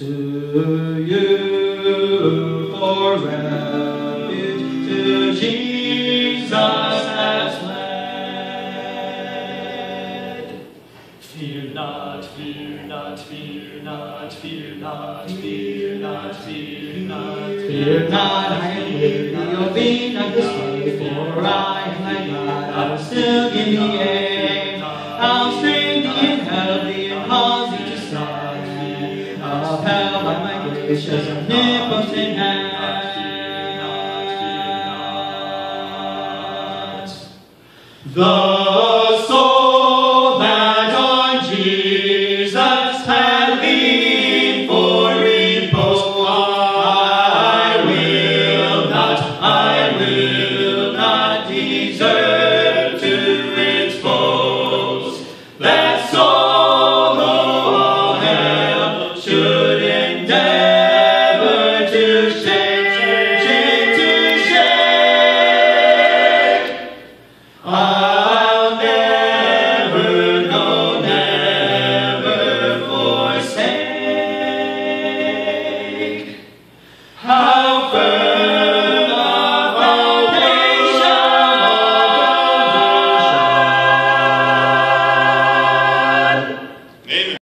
to you for refuge to Jesus has led. Fear not, fear not, fear not, fear not, fear not, fear not, Fear not, I am with thee, O be not dismayed, for I am thy God, I will still give thee aid. I'll strengthen of hell by my gracious omnipotent hand. The soul that on Jesus had leaned for repose, I will not, I will not desert. stood.